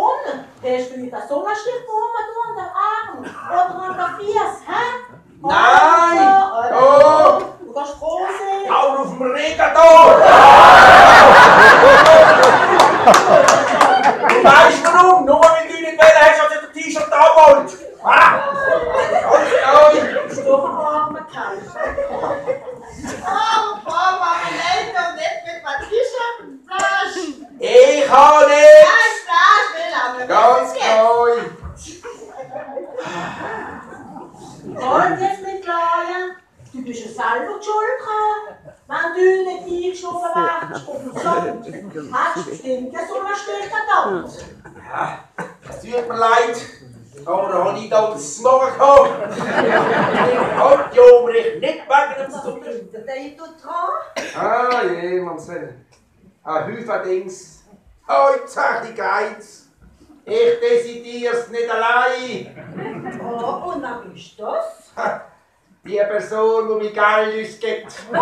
Du nicht so einen Stich Brunnen an den Arm oder an den Fies, hä? Nein! Oh! Du kannst froh sein. Hau auf dem Regentor! du weißt warum? Nur weil du nicht wählen hast, als du T-Shirt da wollt. Ah! Ganz neu! Bist du ein armer Kerl? Oh, Papa, meine Eltern nicht mit meinem T-Shirt. Ich habe Nein, nicht! Flasch will aber Ganz nicht. neu! Und jetzt mit Laien. Du bist ja selber die Schuld dran. Wenn du nicht eingeschoben wärst auf den Bestimmt ja so einen Stich gedacht. Ja, es tut mir leid, aber da habe ich da das Morgen gehabt. Ich hab die Umricht nicht wegen dem Zucker. Der tut dran. Ah je, Mamsell. Ein Häufen Dings. Heute hab ich Geiz. Ich desidier's nicht allein. Oh, und wer ist das? Ha, Die Person, die mir Geld ausgibt.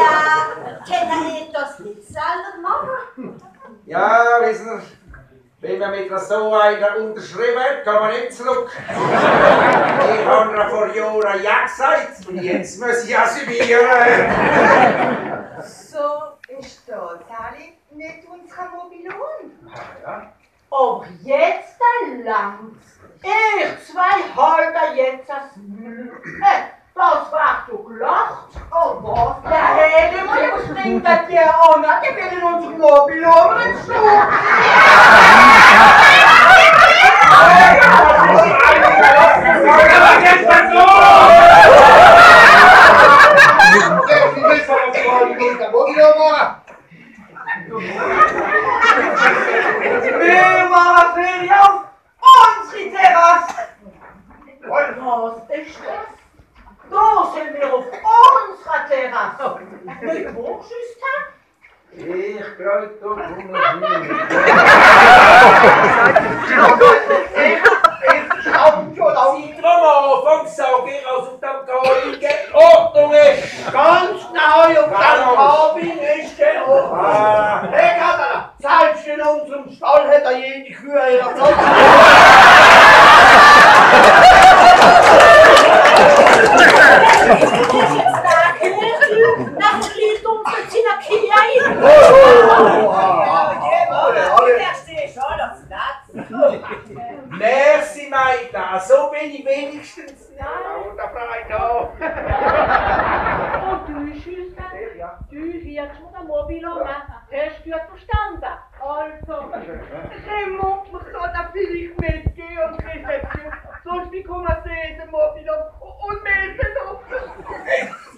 Ja, kann er das nicht selber machen? Ja, wissen Sie, wenn man mit so einer unterschrieben hat, kann man nicht zurück. Ich habe ihr vor Jahren ja gesagt und jetzt muss ich assumieren. So ist das, Sally, nicht unser Mobilon. Ja. Aber jetzt dann langt's. Ich zwei halten jetzt das Müll. Äh, das war du gelacht. Oh, was? Ja, hey, die Mutter springt das dir an. Die will in unser Mobil umschlagen. Wir machen Ferien auf unsere Terrasse. Was ist das? Da sind wir auf unserer Terrasse. Mit Hochschüssen. Ich kreuz doch um mich Seit am Anfang sage ich, als auf dem Kabin Ordnung ist. Ganz neu auf So bin ich wenigstens. Ja, da frei da. Und du, Schüster, du wirst mir den Mobilo machen. Hast du verstanden? Also, Raymond, man kann da vielleicht mitgehen und Rezeption. Sonst bekommen wir den Mobilo und melden auf.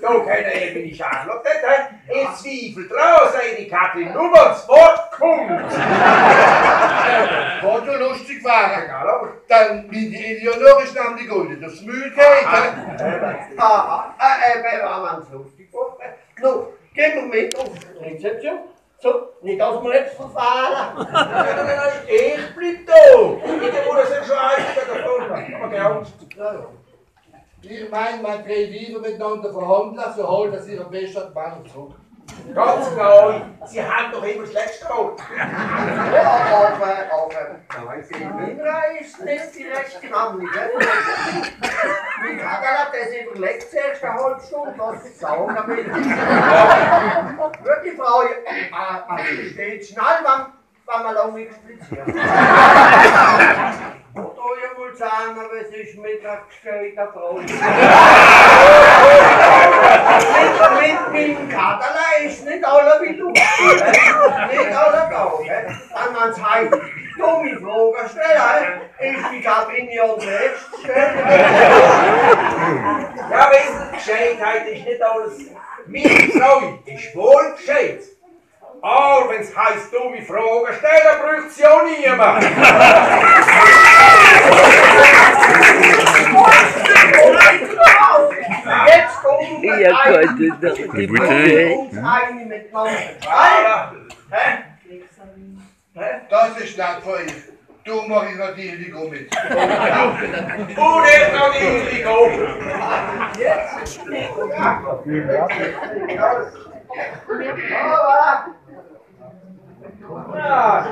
Da kann er meine Charlotte nicht. Ich zweifle dran, sagt die Katrin, nur wenn das Wort kommt. Wollt ihr lustig wären? Ja, aber. Dann bin die Eleonore ist nämlich gut aufs Müll geht. Aha, äh, äh, wenn man es lustig macht. No, gehen wir mit auf die Rezeption. So, nicht, dass wir jetzt verfahren. Nein, nein, nein, nein, ich bleib da. Ich muss es schon einstellen. Aber gell. Ich meine, man kann lieber miteinander verhandeln, so holt er sich am besten die Meinung zurück. Ganz genau. Sie haben doch immer das letzte Wort. Ja, aber, aber, Indra ist nicht direkt knammig, gell? Mein Kadala, der überlegt zuerst eine halbe Stunde, was ich sagen will. Wirklich, Frau, äh, äh, steht schnell, wenn, wenn man lange expliziert. Oder ihr wollt sagen, was ist gestellt, der Frau? Dem Kadala ist nicht alle wie du. Nicht alle da, gell? Wenn man es heißt, dumme Fragen stellen, ist die und nächst stellen. Ja, wissen Sie, Gescheitheit ist nicht alles. Meine Frau ist wohl gescheit. Aber wenn es heisst, dumme Fragen stellen, braucht sie auch niemand. Jetzt kommen wir Ja, ein- Gott, das ist doch die Bouteille. Bouteille. Uns eine miteinander. Ja, Hä? Das ist nett von euch. Du mach ich natürlich auch mit. Und ich noch nicht gehen. Ah, Ja,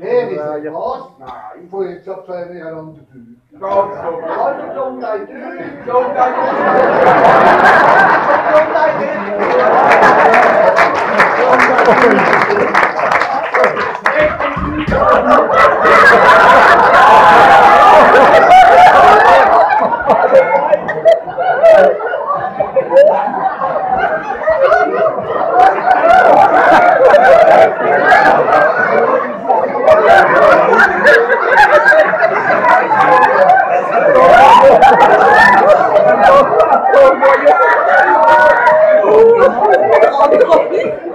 Hier is een gast. Nou, ik voel je zo twee weer aan de duur. Zo gelijk! Zo Kom, zo. duur. Zo, zo. Zo, zo. Zo, duur. Oh, my God.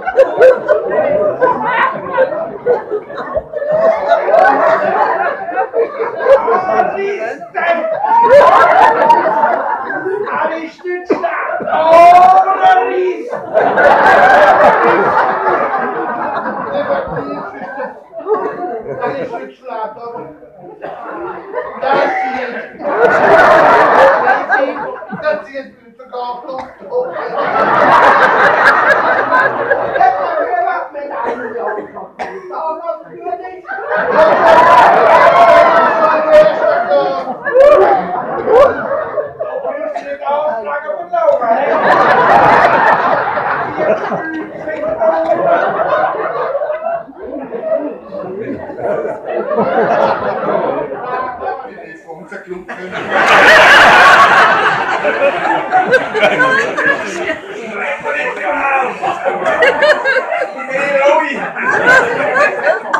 Vamos aqui um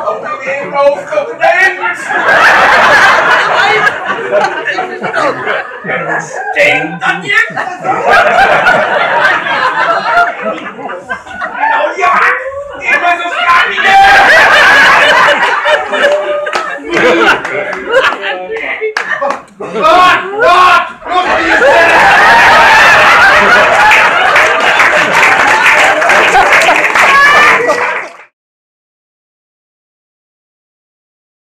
O primeiro para o campo da Emerson. Tem da minha casa. Não, e a. Emerson, os caras